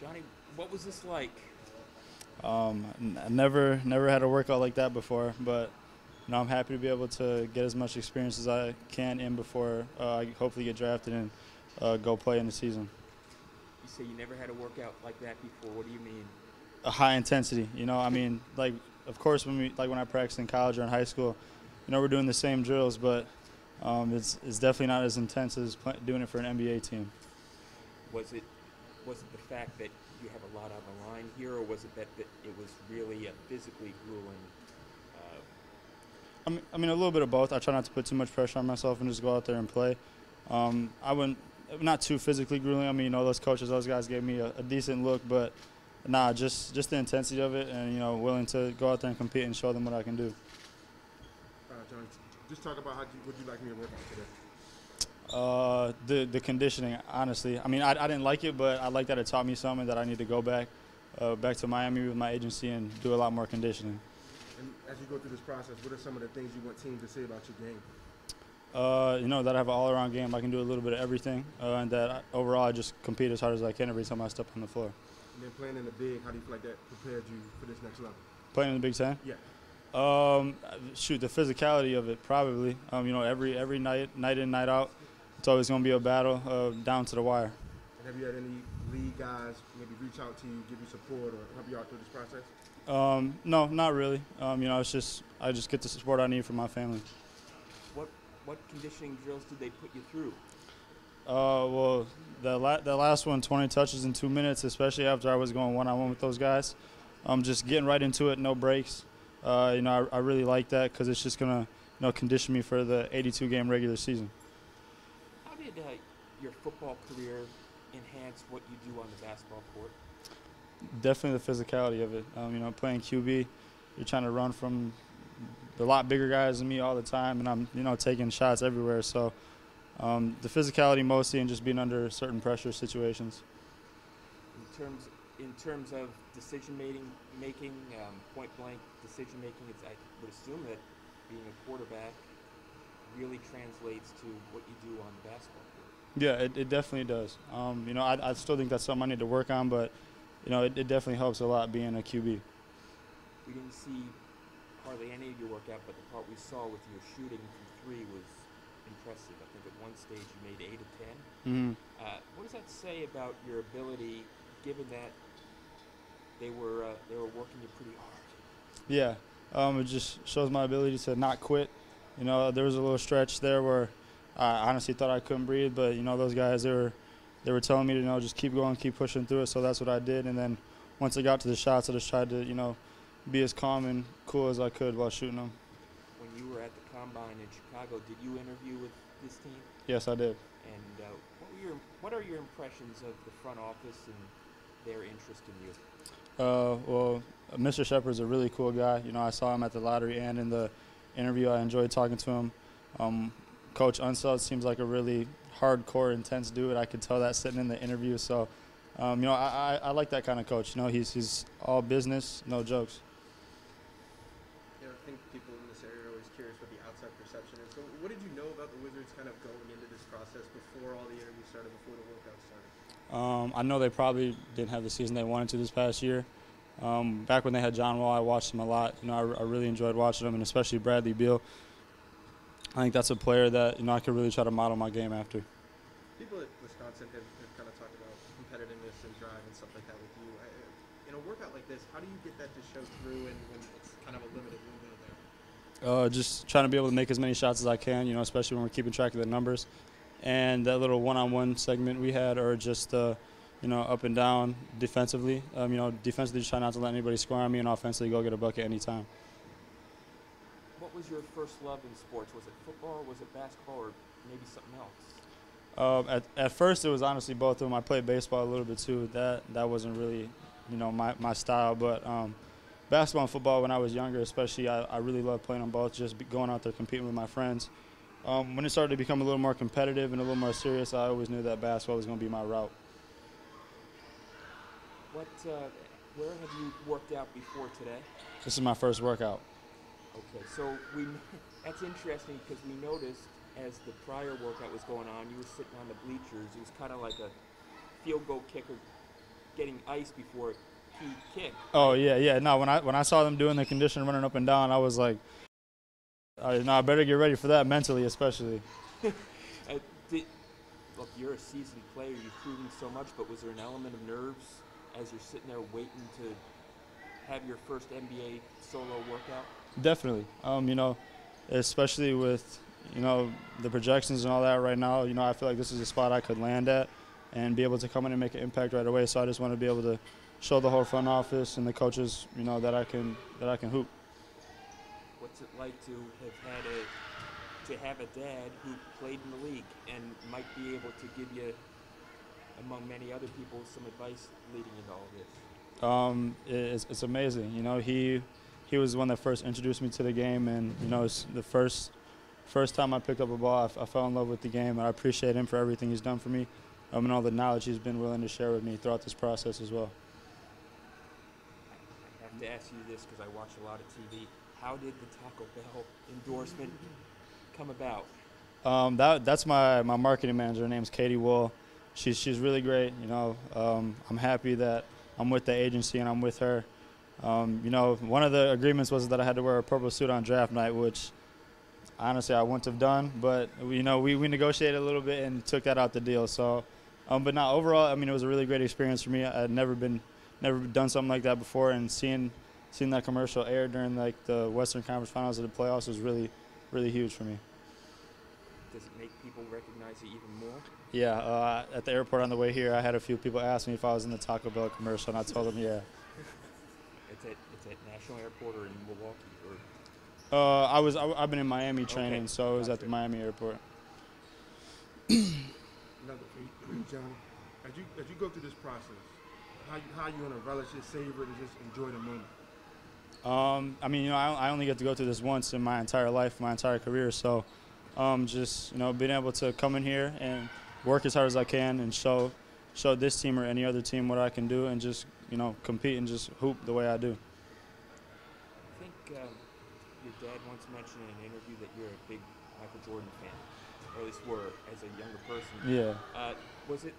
Johnny, what was this like? Um, n- I never never had a workout like that before, but you know, I'm happy to be able to get as much experience as I can in before uh, I hopefully get drafted and uh, go play in the season. You say you never had a workout like that before. What do you mean? A high intensity, you know. I mean, like of course when we like when I practiced in college or in high school, you know, we're doing the same drills, but um, it's it's definitely not as intense as pl- doing it for an NBA team. Was it was it the fact that you have a lot on the line here, or was it that, that it was really a physically grueling? Uh, I mean, I mean, a little bit of both. I try not to put too much pressure on myself and just go out there and play. Um, I wouldn't, not too physically grueling. I mean, you know, those coaches, those guys gave me a, a decent look, but nah, just just the intensity of it, and you know, willing to go out there and compete and show them what I can do. Uh, Johnny, just talk about how you, what you like me to work workout today. Uh, the the conditioning, honestly. I mean, I, I didn't like it, but I like that it taught me something that I need to go back, uh, back to Miami with my agency and do a lot more conditioning. And as you go through this process, what are some of the things you want teams to say about your game? Uh, you know that I have an all-around game. I can do a little bit of everything, uh, and that I, overall I just compete as hard as I can every time I step on the floor. And then playing in the big, how do you feel like that prepared you for this next level? Playing in the Big Ten. Yeah. Um, shoot, the physicality of it probably. Um, you know, every every night, night in, night out, it's always going to be a battle uh, down to the wire. And have you had any league guys maybe reach out to you, give you support, or help you out through this process? Um, no, not really. Um, you know, it's just I just get the support I need from my family. what what conditioning drills did they put you through? Uh, well, the la- the last one, 20 touches in two minutes, especially after I was going one on one with those guys. I'm um, just getting right into it, no breaks. Uh, you know, I, I really like that because it's just gonna, you know, condition me for the 82 game regular season. Did uh, your football career enhance what you do on the basketball court? Definitely the physicality of it. Um, you know, playing QB, you're trying to run from a lot bigger guys than me all the time, and I'm, you know, taking shots everywhere. So, um, the physicality mostly, and just being under certain pressure situations. In terms in terms of decision making, making um, point blank decision making, I would assume that being a quarterback really translates to what you do on the basketball court. Yeah, it, it definitely does. Um, you know, I, I still think that's something I need to work on, but you know, it, it definitely helps a lot being a QB. We didn't see hardly any of your workout, but the part we saw with your shooting from three was impressive. I think at one stage you made eight of ten. hmm Uh, what does that say about your ability, given that they were uh, they were working you pretty hard? Yeah, um, it just shows my ability to not quit. You know, there was a little stretch there where I honestly thought I couldn't breathe, but you know, those guys they were they were telling me to you know just keep going, keep pushing through it. So that's what I did, and then once I got to the shots, I just tried to you know be as calm and cool as I could while shooting them. When you were at the combine in Chicago, did you interview with this team? Yes, I did. And uh, what were your what are your impressions of the front office and their interest in you? Uh, well, Mr. Sheppard's a really cool guy. You know, I saw him at the lottery and in the interview. I enjoyed talking to him. Um, Coach Unseld seems like a really hardcore, intense dude. I could tell that sitting in the interview. So, um, you know, I, I, I like that kind of coach. You know, he's he's all business, no jokes. You know, I think people in this area are always curious what the outside perception is. So, what did you know about the Wizards kind of going into this process before all the interviews started, before the workouts started? Um, I know they probably didn't have the season they wanted to this past year. Um, back when they had John Wall, I watched him a lot. You know, I, I really enjoyed watching him, and especially Bradley Beal. I think that's a player that you know I could really try to model my game after. People at Wisconsin have, have kind of talked about competitiveness and drive and stuff like that with you. I, in a workout like this, how do you get that to show through and when it's kind of a limited window there? Uh, just trying to be able to make as many shots as I can, you know, especially when we're keeping track of the numbers. And that little one-on-one segment we had, or just, uh, you know, up and down defensively. Um, you know, defensively just try not to let anybody score on me, and offensively go get a bucket anytime. What was your first love in sports? Was it football? Was it basketball, or maybe something else? Um, at, at first, it was honestly both of them. I played baseball a little bit too. That that wasn't really, you know, my, my style. But um, basketball and football, when I was younger, especially, I, I really loved playing on both. Just going out there competing with my friends. Um, when it started to become a little more competitive and a little more serious, I always knew that basketball was going to be my route. What? Uh, where have you worked out before today? This is my first workout. Okay, so we that's interesting because we noticed as the prior workout was going on, you were sitting on the bleachers. It was kind of like a field goal kicker getting ice before he kicked. Oh yeah, yeah. No, when I when I saw them doing the condition running up and down, I was like, uh, no, I better get ready for that mentally, especially. Uh, did, look, you're a seasoned player. You've proven so much, but was there an element of nerves as you're sitting there waiting to have your first NBA solo workout? Definitely. Um, you know, especially with you know the projections and all that right now. You know, I feel like this is a spot I could land at and be able to come in and make an impact right away. So I just want to be able to show the whole front office and the coaches, you know, that I can that I can hoop. What's it like to have had a to have a dad who played in the league and might be able to give you, among many other people, some advice leading into all this? Um, it's, it's amazing. You know, he he was the one that first introduced me to the game, and you know, it's the first first time I picked up a ball, I fell in love with the game, and I appreciate him for everything he's done for me, um, and all the knowledge he's been willing to share with me throughout this process as well. I have to ask you this because I watch a lot of TV. How did the Taco Bell endorsement come about? Um, that that's my, my marketing manager. Her name's Katie Wool. She's she's really great. You know, um, I'm happy that I'm with the agency and I'm with her. Um, you know, one of the agreements was that I had to wear a purple suit on draft night, which honestly I wouldn't have done. But you know, we, we negotiated a little bit and took that out the deal. So, um, but now overall, I mean, it was a really great experience for me. I had never been never done something like that before, and seeing seeing that commercial air during like the Western Conference Finals of the playoffs was really really huge for me. Does it make people recognize you even more? Yeah, uh, at the airport on the way here, I had a few people ask me if I was in the Taco Bell commercial, and I told them, yeah. It's at it's at National Airport or in Milwaukee or Uh, I was I, have been in Miami training, Okay, so it was at the gotcha. Miami airport. Another for you, As you as you go through this process, how you, how you gonna relish it, savor it, and just enjoy the moment? Um, I mean, you know, I, I only get to go through this once in my entire life, my entire career. So, um, just you know, being able to come in here and work as hard as I can and show show this team or any other team what I can do, and just you know, compete and just hoop the way I do. I think um, your dad once mentioned in an interview that you're a big Michael Jordan fan, or at least were as a younger person. Yeah. Uh, was it?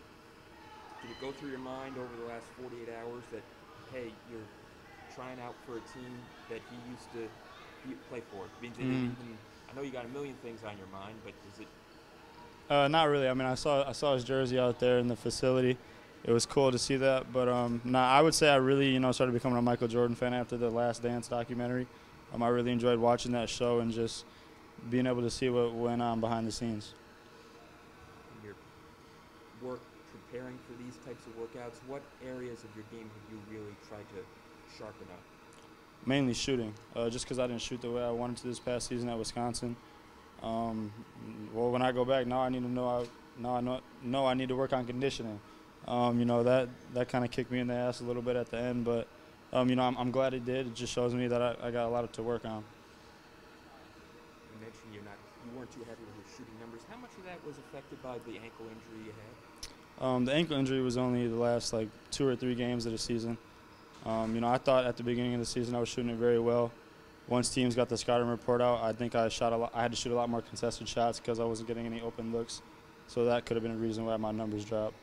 Did it go through your mind over the last 48 hours that, hey, you're trying out for a team that he used to play for? I mean, did Mhm. even, I know you got a million things on your mind, but is it? Uh, not really. I mean, I saw I saw his jersey out there in the facility. It was cool to see that, but um, nah, I would say I really, you know, started becoming a Michael Jordan fan after the Last Dance documentary. Um, I really enjoyed watching that show and just being able to see what went on behind the scenes. in your work preparing for these types of workouts, what areas of your game have you really tried to sharpen up? Mainly shooting, uh, just because I didn't shoot the way I wanted to this past season at Wisconsin. Um, well, when I go back now, I need to know I now I know, know I need to work on conditioning. Um, you know that that kind of kicked me in the ass a little bit at the end, but um, you know I'm, I'm glad it did. It just shows me that I, I got a lot of to work on. You mentioned you're not, you weren't too happy with your shooting numbers. How much of that was affected by the ankle injury you had? Um, the ankle injury was only the last like two or three games of the season. Um, you know, I thought at the beginning of the season I was shooting it very well. Once teams got the scouting report out, I think I shot a lot. I had to shoot a lot more contested shots because I wasn't getting any open looks. So that could have been a reason why my numbers dropped.